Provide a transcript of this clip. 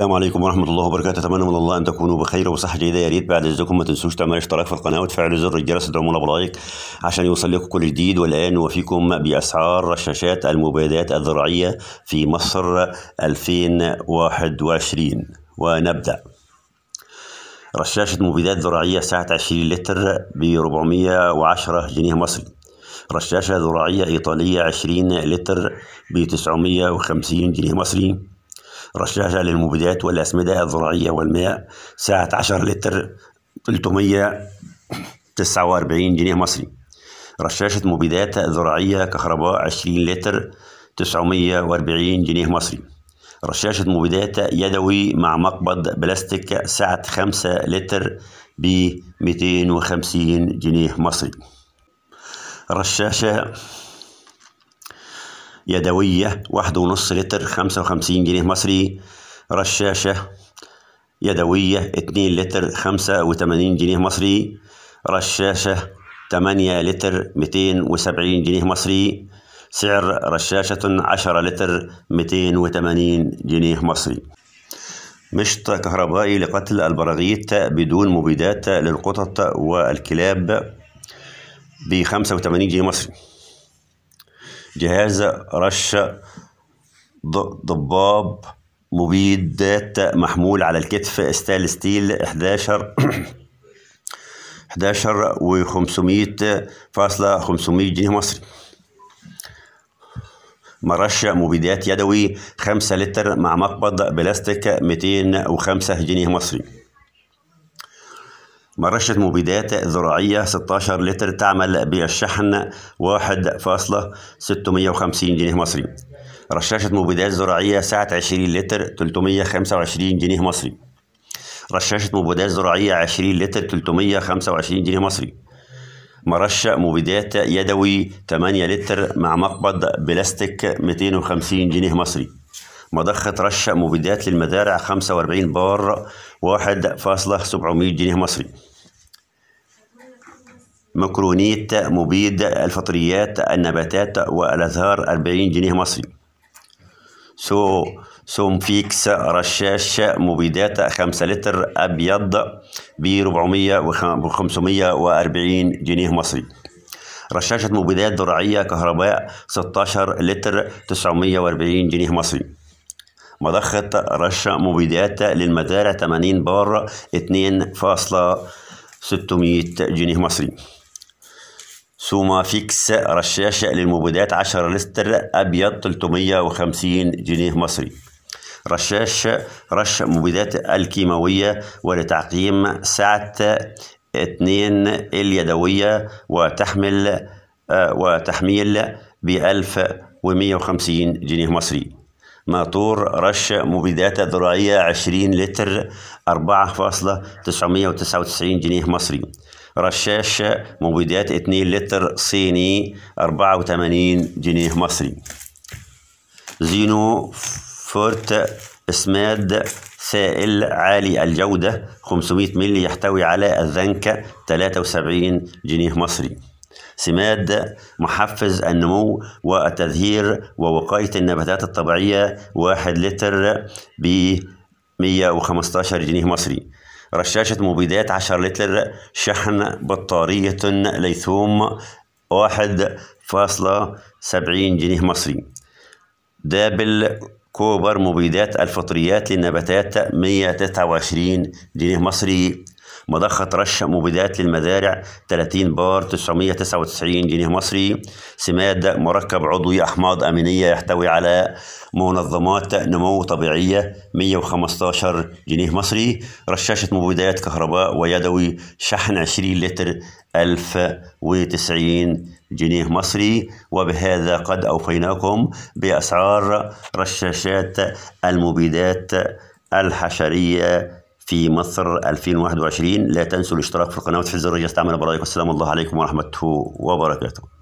السلام عليكم ورحمة الله وبركاته. أتمنى من الله أن تكونوا بخير وصحة. جيدة يا ريت بعد إذنكم ما تنسوش تعملوا اشتراك في القناة وتفعلوا زر الجرس وتدعمونا بلايك عشان يوصل لكم كل جديد. والآن وفيكم بأسعار رشاشات المبيدات الزراعية في مصر 2021 ونبدأ. رشاشة مبيدات زراعية سعة 20 لتر ب 410 جنيه مصري. رشاشة زراعية إيطالية 20 لتر ب 950 جنيه مصري. رشاشة للمبيدات والأسمدة الزراعية والماء سعة 10 لتر 349 جنيه مصري. رشاشة مبيدات زراعية كهرباء 20 لتر 940 جنيه مصري. رشاشة مبيدات يدوي مع مقبض بلاستيك سعة 5 لتر ب 250 جنيه مصري. رشاشة يدوية واحد ونص لتر خمسة وخمسين جنيه مصري. رشاشة يدوية اتنين لتر خمسة وتمانين جنيه مصري. رشاشة تمانية لتر ميتين وسبعين جنيه مصري. سعر رشاشة عشرة لتر ميتين وتمانين جنيه مصري. مشط كهربائي لقتل البراغيث بدون مبيدات للقطط والكلاب بخمسة وتمانين جنيه مصري. جهاز رش ضباب مبيدات محمول على الكتف ستال ستيل 11 11 و 500 فاصلة 500 جنيه مصري. مرش مبيدات يدوي 5 لتر مع مقبض بلاستيك 205 جنيه مصري. مرشة مبيدات زراعية 16 لتر تعمل بالشحن 1.650 جنيه مصري. رشاشة مبيدات زراعية سعة 20 لتر 325 جنيه مصري. رشاشة مبيدات زراعية 20 لتر 325 جنيه مصري. مرش مبيدات يدوي 8 لتر مع مقبض بلاستيك 250 جنيه مصري. مضخة رش مبيدات للمزارع 45 بار 1.700 جنيه مصري. مكرونيت مبيد الفطريات النباتات والأزهار 40 جنيه مصري. سو سومفيكس رشاش مبيدات 5 لتر أبيض ب 400 و 540 جنيه مصري. رشاشة مبيدات زراعية كهرباء 16 لتر 940 جنيه مصري. مضخة رش مبيدات للمزارع 80 بار 2.600 جنيه مصري. سوما فيكس رشاشة للمبيدات 10 لتر أبيض 350 جنيه مصري. رشاش رش مبيدات الكيماوية ولتعقيم سعة 2 اليدوية وتحمل وتحميل ب 1150 جنيه مصري. ماتور رش مبيدات زراعية 20 لتر 4.999 جنيه مصري. رشاش مبيدات 2 لتر صيني 84 جنيه مصري. زينو فورت سماد سائل عالي الجودة 500 ملي يحتوي على الزنك 73 جنيه مصري. سماد محفز النمو والتزهير ووقاية النباتات الطبيعية واحد لتر ب 115 جنيه مصري. رشاشة مبيدات 10 لتر شحن بطارية ليثوم واحد فاصلة سبعين جنيه مصري. دابل كوبر مبيدات الفطريات للنباتات 129 جنيه مصري. مضخة رش مبيدات للمزارع 30 بار 999 جنيه مصري. سماد مركب عضوي أحماض أمينية يحتوي على منظمات نمو طبيعية 115 جنيه مصري. رشاشة مبيدات كهرباء ويدوي شحن 20 لتر 1090 جنيه مصري. وبهذا قد أوفيناكم بأسعار رشاشات المبيدات الحشرية في مصر 2021 لا تنسوا الاشتراك في القناة وتفعيل زر الجرس تعمل برأيك. والسلام الله عليكم ورحمة وبركاته.